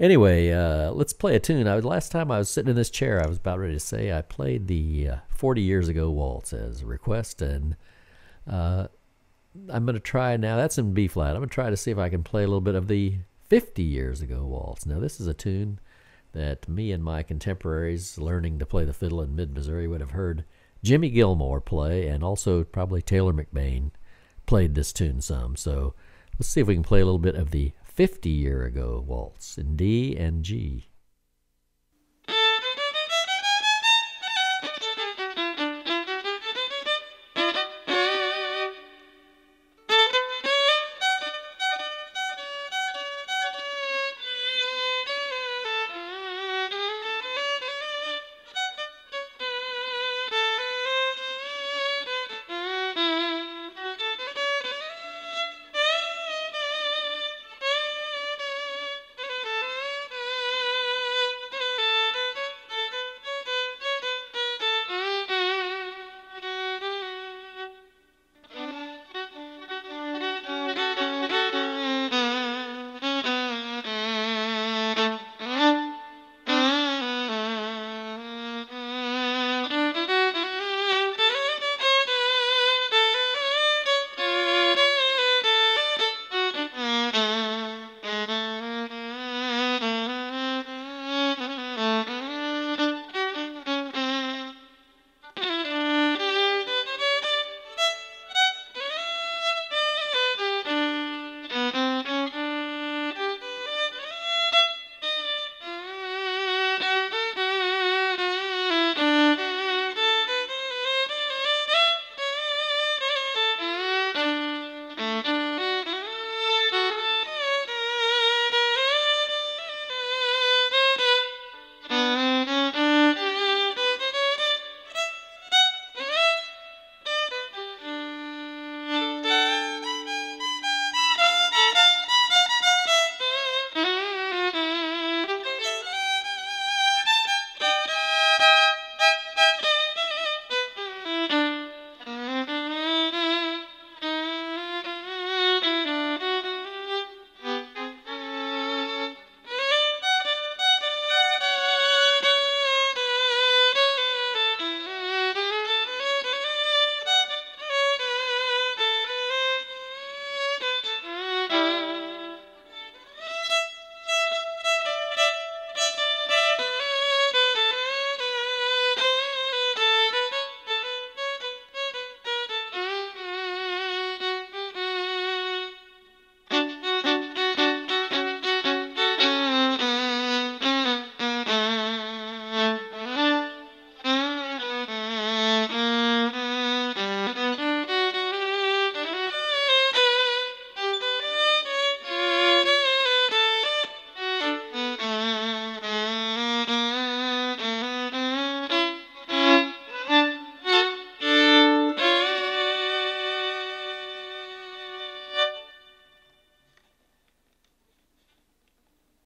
Anyway, uh, let's play a tune. I last time I was sitting in this chair, I was about ready to say I played the uh, 40 years ago waltz as a request, and uh, I'm going to try now. That's in B flat. I'm going to try to see if I can play a little bit of the 50 years ago waltz. Now, this is a tune that me and my contemporaries learning to play the fiddle in mid Missouri would have heard Jimmy Gilmore play, and also probably Taylor McBaine played this tune some. So let's see if we can play a little bit of the 50 year ago waltz in D and G.